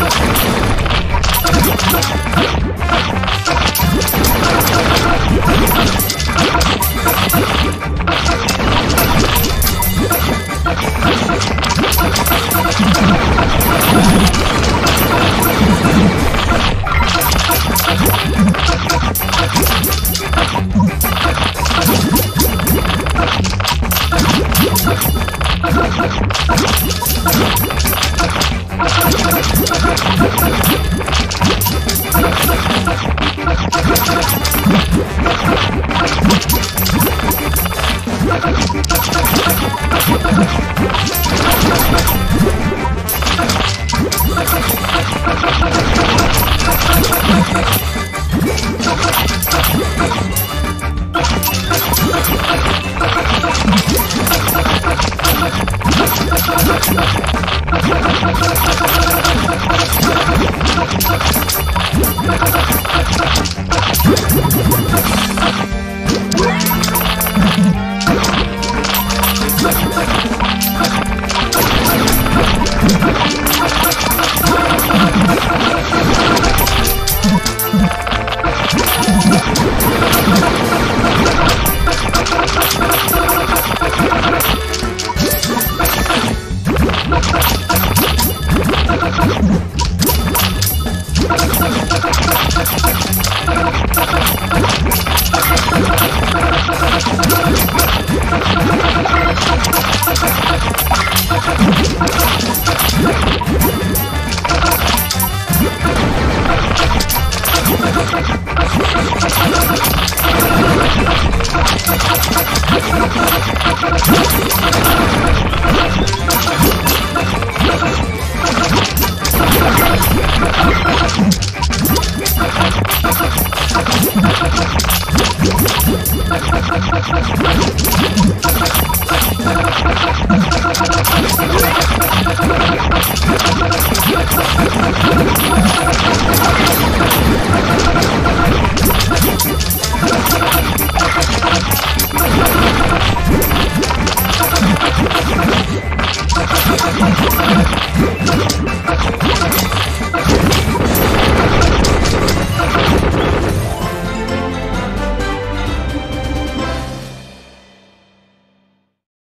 Let's go. I'm sorry. Yeah. You